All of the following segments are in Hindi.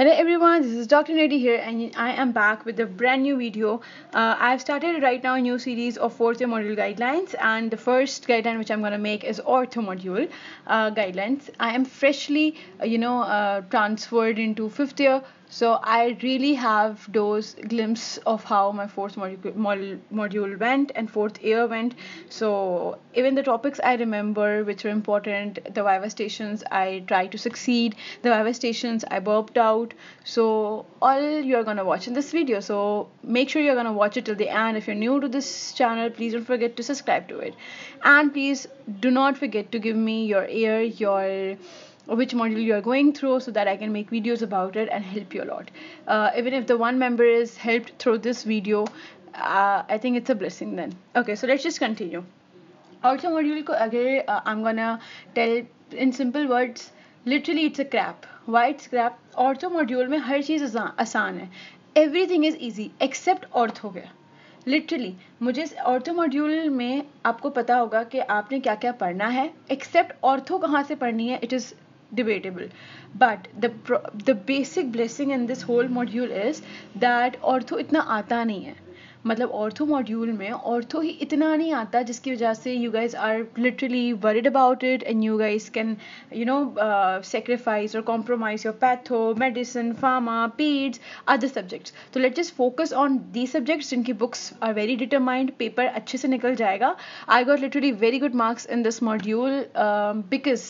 Hello everyone, this is Dr. Nadi here and I am back with a brand new video. Uh, I've started right now a new series of fourth year module guidelines and the first guideline which I'm going to make is ortho module uh, guidelines. I am freshly, uh, you know, uh, transferred into fifth year so I really have those glimpse of how my fourth module, module went and fourth year went. So even the topics I remember which were important, the Viva stations I tried to succeed, the Viva stations I burped out. So all you're gonna watch in this video. So make sure you're gonna watch it till the end. If you're new to this channel, please don't forget to subscribe to it. And please do not forget to give me your ear, your which module you are going through so that I can make videos about it and help you a lot. Uh, even if the one member is helped through this video, uh, I think it's a blessing then. Okay, so let's just continue. Ortho module ko agar uh, I'm gonna tell in simple words, literally it's a crap. Why it's crap? Ortho module में हर चीज़ आसान है. Everything is easy except ortho के. लिटरली मुझे ऑर्थो मॉड्यूल में आपको पता होगा कि आपने क्या क्या पढ़ना है एक्सेप्ट ऑर्थो कहाँ से पढ़नी है it is debatable. But the the basic blessing in this whole module is that ortho itna aata nahi hai मतलब ऑर्थो मॉड्यूल में ऑर्थो ही इतना नहीं आता जिसकी वजह से you guys are literally worried about it and you guys can you know sacrifice और compromise your patho medicine pharma peds other subjects तो let just focus on the subjects जिनकी books are very determined paper अच्छे से निकल जाएगा। I got literally very good marks in this module because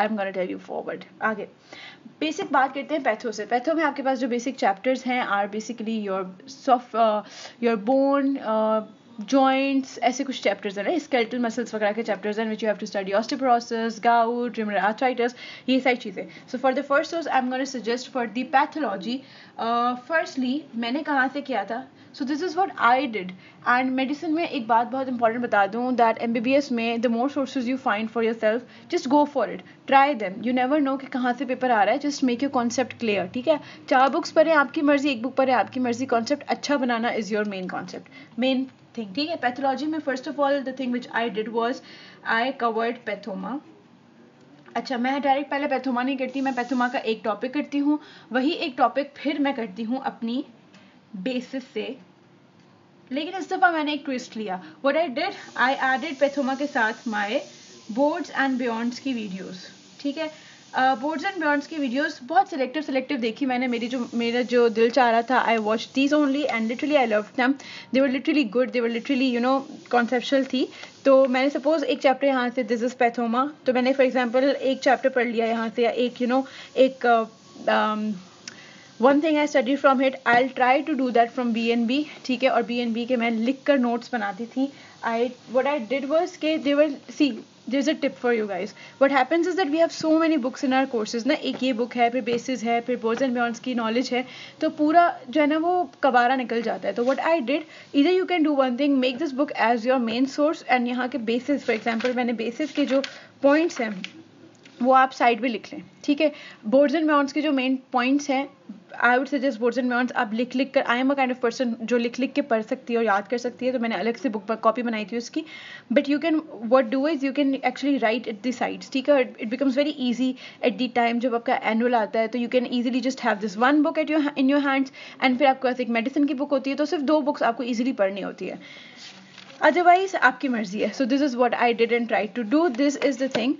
I am gonna tell you forward आगे। बेसिक बात करते हैं पैथो से। पैथो में आपके पास जो बेसिक चैप्टर्स हैं are basically your soft your bone joints ऐसे कुछ चैप्टर्स हैं ना स्केल्टल मसल्स वगैरह के चैप्टर्स हैं which you have to study osteoporosis gout rheumatoid arthritis ये सारी चीज़ें. So for the first source I am gonna suggest for the pathology firstly मैंने कहाँ से किया था? So this is what I did and medicine में एक बात बहुत इंपॉर्टेंट बता दूँ that M B B S में the more sources you find for your self just go for it try them you never know कि कहाँ से पेपर आ रहा है. Just make your concept clear ठीक है? चार बुक्स पढ़ें, आपकी मर्ज़ी, एक बुक पढ़े, आपकी मर्ज़ी. कॉन्सेप्ट अच्छा बनाना is your main concept main thing ठीक है पैथोलॉजी में first of all the thing which I did was I covered pathoma अच्छा मैं डायरेक्ट पहले पैथोमा नहीं करती, मैं पैथोमा का एक टॉपिक करती हूँ। वही एक टॉपिक फिर मैं करती हूँ अपनी बेसिस से। लेकिन इस दफ़ा मैंने एक ट्विस्ट लिया। What I did I added pathoma के साथ माए बोर्ड्स एंड बियॉन्ड्स की वीडियोस ठीक है? बोर्ड्स एंड बियॉन्ड्स की वीडियोस बहुत सिलेक्टिव सिलेक्टिव देखी मैंने। मेरी जो मेरा जो दिल चाह रहा था I watch these only and literally I love them they were literally good they were literally you know conceptual थी। तो मैंने सपोज़ एक चैप्टर यहाँ से दिस इज़ पैथोमा तो मैंने फॉर एग्ज़ाम्पल एक चैप्टर पढ़ लिया यहाँ से या एक यू you नो know, एक one thing I study from it I try to do that from B N B ठीक है? और बी एन बी के मैं लिख कर नोट्स बनाती थी। I what I did verse के देवर सी there's a tip for you guys. What happens is that we have so many books in our courses ना एक ये बुक है, फिर बेसिस है, फिर बोर्ड्स एंड बियॉन्ड्स की नॉलेज है तो पूरा जो है ना वो कबारा निकल जाता है। तो वट आई डिड इधर you can do one thing make this book as your main source and यहाँ के बेसिस फॉर एग्ज़ाम्पल मैंने बेसिस के जो पॉइंट्स हैं, वो आप साइड में लिख लें, ठीक है? बोर्ड्स एंड बियॉन्ड्स के जो मेन पॉइंट्स हैं I would suggest boards and beyonds आप लिख लिख कर I am a kind of person जो लिख लिख के पढ़ सकती है और याद कर सकती है तो मैंने अलग से बुक कॉपी बनाई थी उसकी। But you can what do is you can actually write at the sides ठीक है? It becomes very easy at the time जब आपका एनुअल आता है तो you can easily just have this one book at your in your hands and फिर आपके पास एक मेडिसिन की बुक होती है तो सिर्फ़ दो बुक्स आपको ईजिली पढ़नी होती है। अदरवाइज़ आपकी मर्ज़ी है। So this is what I did and try to do this is the thing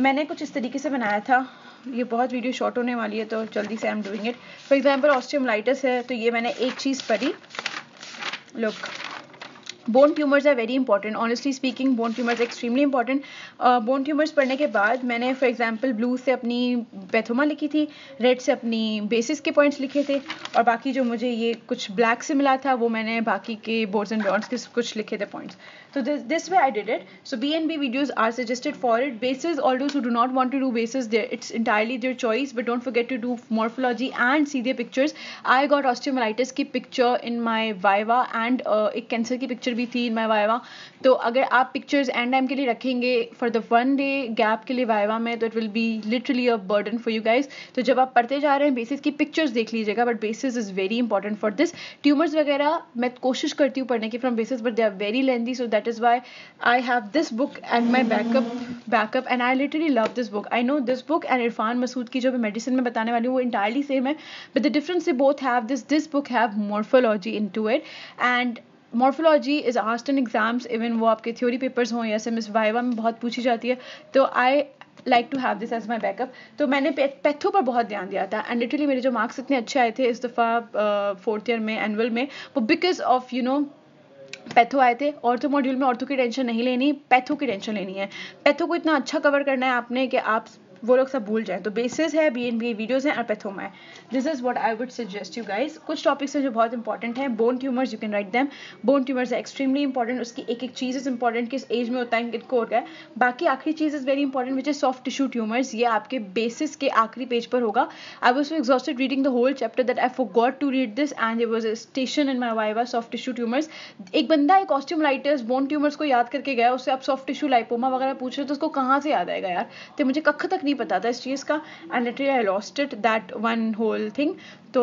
मैंने कुछ इस तरीके से बनाया था। ये बहुत वीडियो शॉर्ट होने वाली है तो जल्दी से I am doing it for example osteomyelitis है तो ये मैंने एक चीज़ पढ़ी। Look bone tumours are very important honestly speaking bone tumours extremely important bone tumours पढ़ने के बाद मैंने फॉर एग्ज़ाम्पल ब्लू से अपनी पैथोमा लिखी थी रेड से अपनी बेसिस के पॉइंट्स लिखे थे, और बाकी जो मुझे ये कुछ ब्लैक से मिला था, वो मैंने बाकी के बोर्ड्स एंड डॉन्ट्स के कुछ लिखे थे पॉइंट्स तो this way I did it so B N B videos are suggested for it basis all those who do not want to do basis it's entirely their choice but don't forget to do morphology and see सीधे पिक्चर्स आई गॉट ऑस्टियोमलाइटिस की picture in my viva and एक कैंसर की पिक्चर पिक्चर भी थी इन माई वाइवा तो अगर आप पिक्चर्स एंड टाइम के लिए रखेंगे for the one day gap के लिए वाइवा में तो it will be literally a burden for you guys तो जब आप पढ़ते जा रहे हैं बेसिस की पिक्चर्स देख लीजिएगा but basis is very important for this tumours वगैरह, मैं कोशिश करती हूँ पढ़ने की from basis but they are very lengthy so that is why I have this book and my backup backup and I literally love this book I know this book and Irfan Masood की जो मैं मेडिसिन में बताने वाली हूँ, वो इंटायरली सेम है। But the difference they both have this this book have morphology into it and morphology is asked in exams even वो आपके थ्योरी पेपर्स हों या एस वाइवा में बहुत पूछी जाती है तो I like to have this as my backup तो मैंने पैथो पर बहुत ध्यान दिया था एंड लिटरली मेरे जो मार्क्स इतने अच्छे आए थे इस दफ़ा फोर्थ ईयर में एनुअल में, वो because of you know patho आए थे ऑर्थो मॉड्यूल में ऑर्थो की टेंशन नहीं लेनी पैथो की टेंशन लेनी है। पैथो को इतना अच्छा कवर करना है आपने कि आप वो लोग सब भूल जाए। तो बेसिस है बी एन बी वीडियोज़ हैं और है this is what I would suggest you guys कुछ टॉपिक्स हैं जो बहुत इंपॉर्टेंट हैं। Bone tumours you can write them bone tumours है एक्सट्रीमली इंपॉर्टेंट उसकी एक एक चीज़ इज़ इंपॉर्टेंट किस एज में होता है, इनको होता है। बाकी आखिरी चीज़ is very important which is soft tissue tumours ये आपके बेसिस के आखिरी पेज पर होगा। I was exhausted reading the whole chapter that I forgot to read this and it was station in my viva soft tissue tumours एक बंदा, एक ऑस्ट्यूमलाइटिस बोन ट्यूमर्स को याद करके गया उससे आप सॉफ्ट टिश्यू लाइपोमा वगैरह पूछ रहे हो तो उसको कहाँ से याद आएगा यार? तो मुझे कख तक नहीं नहीं पता था इस चीज़ का and literally I lost it that one whole thing तो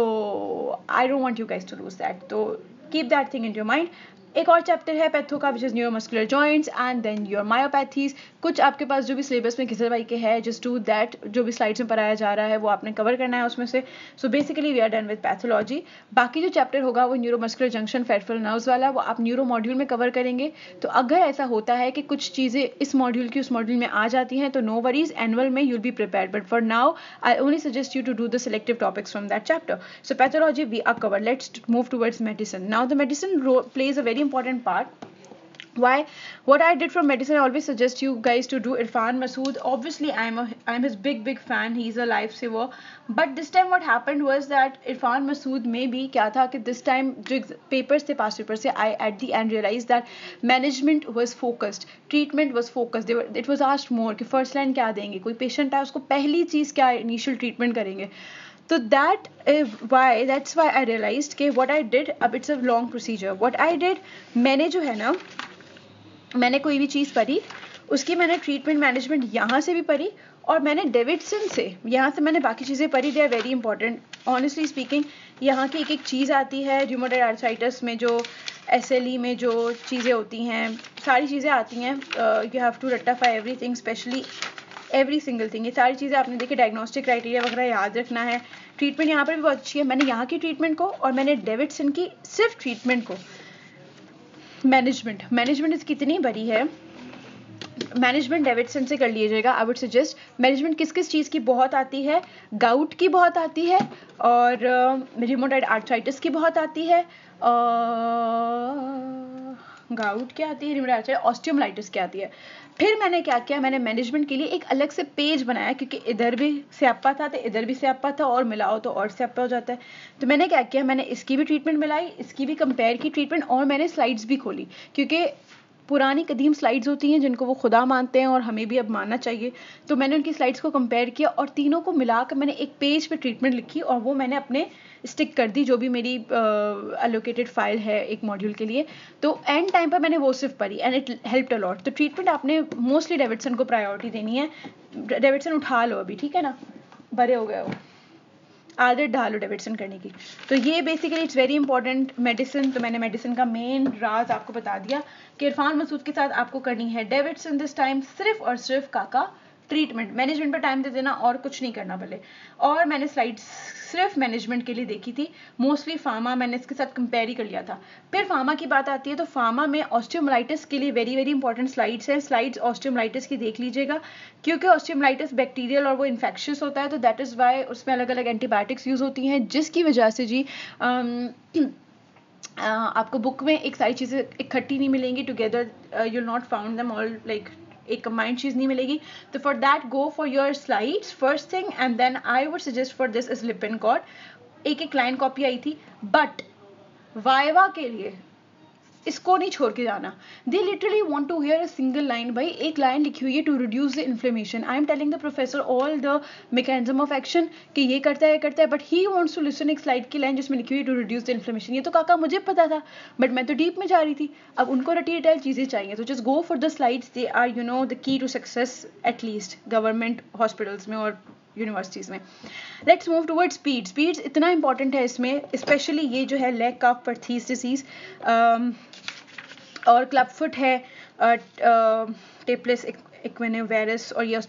I don't want you guys to lose that तो keep that thing in your mind एक और चैप्टर है पैथो का which is neuromuscular joints and then your myopathies कुछ आपके पास जो भी सिलेबस में किसी भाई के है जस्ट डू दैट जो भी स्लाइड्स में पढ़ाया जा रहा है, वो आपने कवर करना है उसमें से। So basically we are done with pathology बाकी जो चैप्टर होगा, वो neuromuscular junction peripheral nerves वाला, वो आप न्यूरो मॉड्यूल में कवर करेंगे। तो अगर ऐसा होता है कि कुछ चीज़ें इस मॉड्यूल की, उस मॉड्यूल में आ जाती हैं तो नो वरीज एनुअल में you'll be prepare but for now I only suggest you to do the selective topics from that chapter so pathology we are cover let's move towards medicine now the medicine plays a very important part why what i did from medicine i always suggest you guys to do irfan masood obviously i'm a i'm his big big fan he's a lifesaver but this time what happened was that irfan masood maybe kya tha ki this time papers the past papers se i at the end realized that management was focused treatment was focused they were it was asked more कि first line क्या देंगे कोई patient है उसको पहली चीज़ क्या initial treatment करेंगे तो that why that's why I realise के वट आई डिड अब it's a long procedure what I did मैंने जो है ना, मैंने कोई भी चीज़ पढ़ी, उसकी मैंने ट्रीटमेंट मैनेजमेंट यहाँ से भी पढ़ी और मैंने डेविडसन से, यहाँ से मैंने बाकी चीज़ें पढ़ी they are very important honestly speaking यहाँ की एक एक चीज़ आती है र्यूमोटाइड आर्थराइटिस में जो एस e में जो चीज़ें होती हैं, सारी चीज़ें आती हैं you have to रट्टाफाई everything specially every single thing ये सारी चीज़ें आपने देखी डायग्नोस्टिक क्राइटेरिया वगैरह याद रखना है। ट्रीटमेंट यहाँ पर भी बहुत अच्छी है। मैंने यहाँ की ट्रीटमेंट को और मैंने डेविडसन की सिर्फ़ ट्रीटमेंट को। मैनेजमेंट मैनेजमेंट इसकी इतनी बड़ी है। मैनेजमेंट डेविडसन से कर लीजिएगा आई वुड सजेस्ट मैनेजमेंट किस किस चीज़ की बहुत आती है? गाउट की बहुत आती है और रिमोटाइड uh, आर्थराइटिस की बहुत आती है। गाउट क्या आती है आर्थराइटिस ऑस्टियोमलाइटिस क्या आती है। फिर मैंने क्या किया, मैंने मैनेजमेंट के लिए एक अलग से पेज बनाया, क्योंकि इधर भी स्यापा था तो इधर भी स्यापा था, और मिलाओ तो और स्यापा हो जाता है। तो मैंने क्या किया, मैंने इसकी भी ट्रीटमेंट मिलाई, इसकी भी कंपेयर की ट्रीटमेंट और मैंने स्लाइड्स भी खोली, क्योंकि पुरानी कदीम स्लाइड्स होती हैं जिनको वो खुदा मानते हैं और हमें भी अब मानना चाहिए। तो मैंने उनकी स्लाइड्स को कंपेयर किया और तीनों को मिलाकर मैंने एक पेज पे ट्रीटमेंट लिखी और वो मैंने अपने स्टिक कर दी जो भी मेरी अलोकेटेड uh, फ़ाइल है एक मॉड्यूल के लिए। तो एंड टाइम पर मैंने वो सिर्फ़ पढ़ी and it help a lot तो ट्रीटमेंट आपने मोस्टली डेविडसन को प्रायोरिटी देनी है। डेविडसन उठा लो अभी ठीक है ना? बड़े हो गए हो आदत डालो डेविडसन करने की। तो ये basically it's very important medicine तो मैंने मेडिसिन का मेन राज आपको बता दिया कि इरफान मसूद के साथ आपको करनी है डेविडसन दिस टाइम सिर्फ़ और सिर्फ़ काका ट्रीटमेंट मैनेजमेंट पर टाइम दे देना और कुछ नहीं करना पहले और मैंने स्लाइड्स सिर्फ़ मैनेजमेंट के लिए देखी थी। मोस्टली फार्मा मैंने इसके साथ कंपेयर ही कर लिया था। फिर फार्मा की बात आती है तो फार्मा में ऑस्टियोमलाइटिस के लिए वेरी वेरी इंपॉर्टेंट स्लाइड्स हैं। स्लाइड्स ऑस्टियोमलाइटिस की देख लीजिएगा। क्योंकि ऑस्टियोमलाइटिस बैक्टीरियल और वो इन्फेक्शियस होता है तो दैट इज़ वाई उसमें अलग अलग एंटीबायोटिक्स यूज़ होती हैं, जिसकी वजह से जी आपको बुक में एक सारी चीज़ें इकट्ठी नहीं मिलेंगी। Together you not found them all like एक कंबाइंड चीज़ नहीं मिलेगी। तो for that go for your slides first thing and then I would suggest for this is lip and cod एक एक लाइन कॉपी आई थी। बट वाइवा के लिए इसको नहीं छोड़ के जाना। They literally want to hear a single line भाई। एक लाइन लिखी हुई है to reduce the inflammation I am telling the professor all the mechanism of action कि ये करता है, ये करता है but he wants to listen एक स्लाइड की लाइन जिसमें लिखी हुई टू रिड्यूस द इन्फ्लेमेशन ये तो काका मुझे पता था बट मैं तो डीप में जा रही थी। अब उनको रटी रिटाइल चीज़ें चाहिए तो just go for the slides they are you know the key to success at least government hospitals में और यूनिवर्सिटीज़ में। Let's move toward speed speed इतना इंपॉर्टेंट है इसमें स्पेशली ये जो है लेग कफ पर्थीस डिसीज और क्लब फुट है टेपलेस इक्वेनिवायरस और ये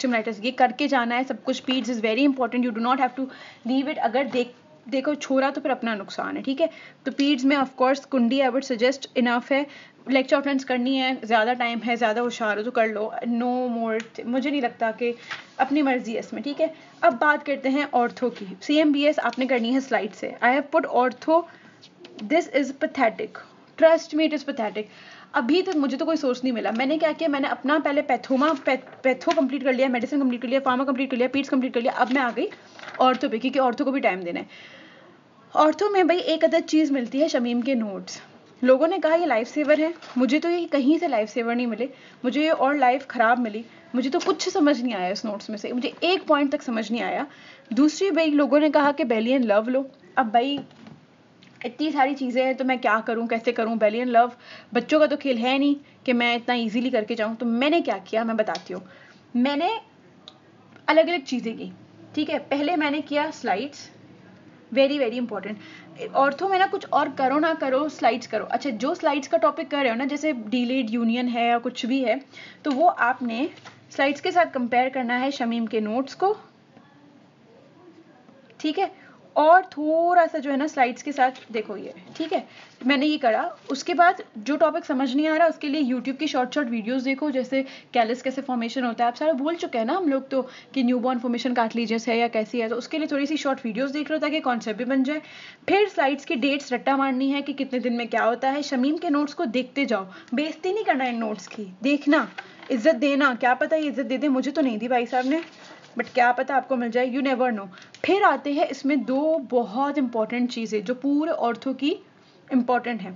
ये करके जाना है, सब कुछ speeds is very important you do not have to leave it अगर देख देखो छोड़ा तो फिर अपना नुकसान है, ठीक है? तो पीड्स में ऑफकोर्स कुंडी आई वुड सजेस्ट इनफ है। लेक्चर अटेंड करनी है, ज़्यादा टाइम है, ज़्यादा होशियार हो तो कर लो। नो मोर मुझे नहीं लगता कि अपनी मर्ज़ी है इसमें, ठीक है? अब बात करते हैं ऑर्थो की। सी एम बी एस आपने करनी है स्लाइड से। I have put ortho this is pathetic trust me it is pathetic अभी तक मुझे तो कोई सोर्स नहीं मिला। मैंने क्या किया? मैंने अपना पहले पैथोमा पैथो कंप्लीट कर लिया मेडिसिन कंप्लीट कर लिया फार्मा कंप्लीट कर लिया पीट्स कंप्लीट कर लिया, अब मैं आ गई। ऑर्थो पे, क्योंकि ऑर्थो को भी टाइम देना है। ऑर्थो में भाई एक अदर चीज़ मिलती है, शमीम के नोट्स लोगों ने कहा, ये लाइफ सेवर है। मुझे तो ये कहीं से लाइफ सेवर नहीं मिले। मुझे ये और लाइफ ख़राब मिली। मुझे तो कुछ समझ नहीं आया इस नोट्स में से। मुझे एक पॉइंट तक समझ नहीं आया। दूसरी, भाई लोगों ने कहा कि बेलियन लव लो। अब भाई, इतनी सारी चीज़ें हैं तो मैं क्या करूँ, कैसे करूँ? बेलियन लव बच्चों का तो खेल है नहीं कि मैं इतना ईजीली करके जाऊँ। तो मैंने क्या किया? मैं बताती हूँ। मैंने अलग अलग चीज़ें की। ठीक है, पहले मैंने किया slides very very important ortho में ना कुछ और करो ना करो स्लाइड्स करो. अच्छा जो स्लाइड्स का टॉपिक कर रहे हो ना, जैसे डिलेड यूनियन है या कुछ भी है तो वो आपने स्लाइड्स के साथ कंपेयर करना है शमीम के नोट्स को. ठीक है? और थोड़ा सा जो है ना स्लाइड्स के साथ, देखो ये, ठीक है? मैंने ये करा। उसके बाद जो टॉपिक समझ नहीं आ रहा, उसके लिए यूट्यूब की शॉर्ट शॉर्ट वीडियोस देखो, जैसे कैलिस कैसे फॉर्मेशन होता है। आप सारा बोल चुके हैं ना हम लोग तो कि न्यू बॉर्न फॉर्मेशन काट लीजिए है या कैसी है? तो उसके लिए थोड़ी सी शॉर्ट वीडियोस देख लो ताकि कॉन्सेप्ट भी बन जाए। फिर स्लाइड्स की डेट्स रट्टा मारनी है कि कितने दिन में क्या होता है। शमीम के नोट्स को देखते जाओ। बेजती नहीं करना इन नोट्स की। देखना। इज़्ज़त देना। क्या पता ये इज़्ज़त दे दे। मुझे तो नहीं दी भाई साहब ने। बट क्या पता आपको मिल जाए? यू नेवर नो फिर आते हैं इसमें दो बहुत इंपॉर्टेंट चीज़ें जो पूरे ऑर्थो की इंपॉर्टेंट है।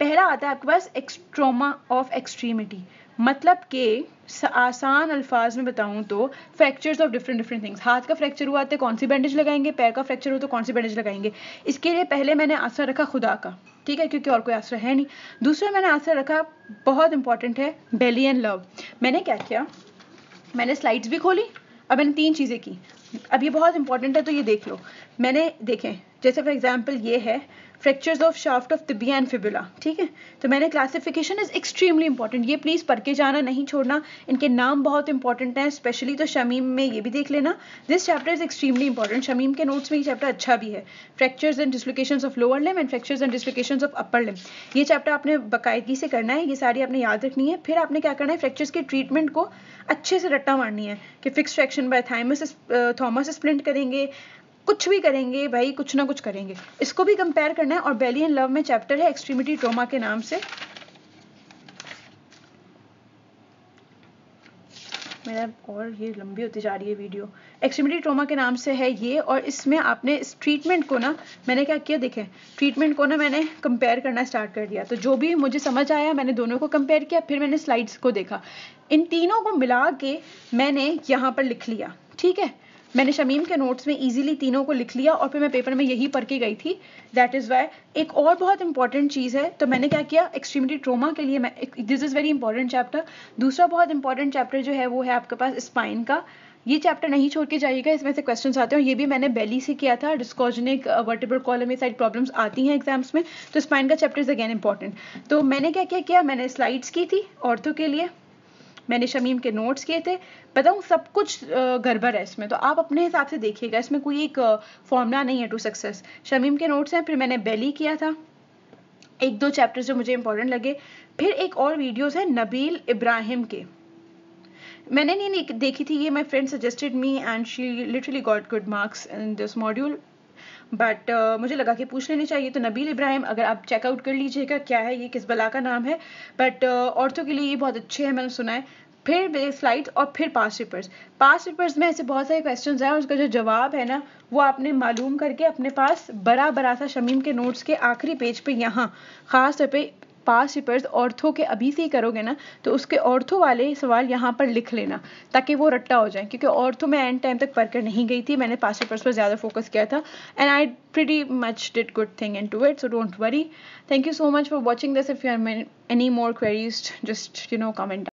पहला आता है आपके पास एक्सट्रोमा ऑफ़ एक्सट्रीमिटी मतलब कि आसान अल्फाज में बताऊँ तो fractures of different different things हाथ का फ्रैक्चर हुआ तो कौन सी बैंडेज लगाएँगे? पैर का फ्रैक्चर हो तो कौन सी बैंडेज लगाएँगे? इसके लिए पहले मैंने आसरा रखा खुदा का, ठीक है? क्योंकि और कोई आसरा है नहीं। दूसरा मैंने आसरा रखा बहुत इंपॉर्टेंट है बेली एंड लव मैंने क्या किया? मैंने स्लाइड्स भी खोली अब मैंने तीन चीज़ें की। अब ये बहुत इंपॉर्टेंट है तो ये देख लो। मैंने देखें जैसे फॉर एग्ज़ाम्पल ये है fractures of shaft of tibia and fibula ठीक है? तो मैंने क्लासिफिकेशन इज़ एक्सट्रीमली इंपॉर्टेंट ये प्लीज़ पढ़ के जाना, नहीं छोड़ना, इनके नाम बहुत इंपॉर्टेंट हैं स्पेशली तो शमीम में ये भी देख लेना। This chapter is extremely important Shamim के नोट्स में ये चैप्टर अच्छा भी है। Fractures and dislocation of lower limb and fractures and dislocation of upper limb ये चैप्टर आपने बाकायदगी से करना है, ये सारी आपने याद रखनी है। फिर आपने क्या करना है फ्रैक्चर्स के ट्रीटमेंट को अच्छे से रट्टा मारनी है कि fix fraction by thymus Thomas splint करेंगे कुछ भी करेंगे भाई, कुछ ना कुछ करेंगे। इसको भी कंपेयर करना है और बेली एंड लव में चैप्टर है एक्सट्रीमिटी ट्रोमा के नाम से। मेरा और ये लंबी होती जा रही है वीडियो एक्सट्रीमिटी ट्रोमा के नाम से है ये और इसमें आपने इस ट्रीटमेंट को ना, मैंने क्या किया देखें? ट्रीटमेंट को ना मैंने कंपेयर करना स्टार्ट कर दिया। तो जो भी मुझे समझ आया, मैंने दोनों को कंपेयर किया, फिर मैंने स्लाइड्स को देखा। इन तीनों को मिला के मैंने यहाँ पर लिख लिया। ठीक है? मैंने शमीम के नोट्स में इजीली तीनों को लिख लिया और फिर मैं पेपर में यही पढ़ के गई थी। दैट इज़ वाई एक और बहुत इंपॉर्टेंट चीज़ है। तो मैंने क्या किया? एक्सट्रीमिटी ट्रोमा के लिए मैं this is very important chapter दूसरा बहुत इंपॉर्टेंट चैप्टर जो है, वो है आपके पास स्पाइन का। ये चैप्टर नहीं छोड़ के जाइएगा, इसमें से क्वेश्चंस आते हैं। ये भी मैंने बेली से किया था। Discogenic vertebral column side problems आती हैं एग्ज़ाम्स में। तो स्पाइन का चैप्टर इज़ अगेन इंपॉर्टेंट तो मैंने क्या क्या किया? मैंने स्लाइड्स की थी औरतों के लिए। मैंने शमीम के नोट्स किए थे। बताऊँ सब कुछ गड़बड़ है इसमें। तो आप अपने हिसाब से देखिएगा इसमें कोई एक फॉर्मूला नहीं है टू सक्सेस शमीम के नोट्स हैं फिर मैंने बेली किया था। एक दो चैप्टर्स जो मुझे इंपॉर्टेंट लगे। फिर एक और वीडियोस है नबील इब्राहिम के। मैंने नहीं देखी थी ये my friend suggested me and she literally got good marks in this module but uh, मुझे लगा कि पूछ लेनी चाहिए। तो नबील इब्राहिम अगर आप चेकआउट कर लीजिएगा क्या है ये किस बला का नाम है। बट औरतों के लिए ये बहुत अच्छे हैं मैंने सुना है। फिर बेस स्लाइड और फिर पास पेपर्स पास पेपर्स में ऐसे बहुत सारे क्वेश्चन हैं उसका जो जवाब है ना, वो आपने मालूम करके अपने पास बड़ा बड़ा सा शमीम के नोट्स के आखिरी पेज पे यहाँ, ख़ास तौर पे पास पेपर्स ऑर्थो के अभी से ही करोगे ना तो उसके ऑर्थो वाले सवाल यहाँ पर लिख लेना, ताकि वो रट्टा हो जाए, क्योंकि ऑर्थो में एंड टाइम तक पढ़कर नहीं गई थी, मैंने पास पेपर्स पर ज़्यादा फोकस किया था and I pretty much did good thing into it, so don't worry. Thank you so much for watching this. If you have any more queries, just, you know, comment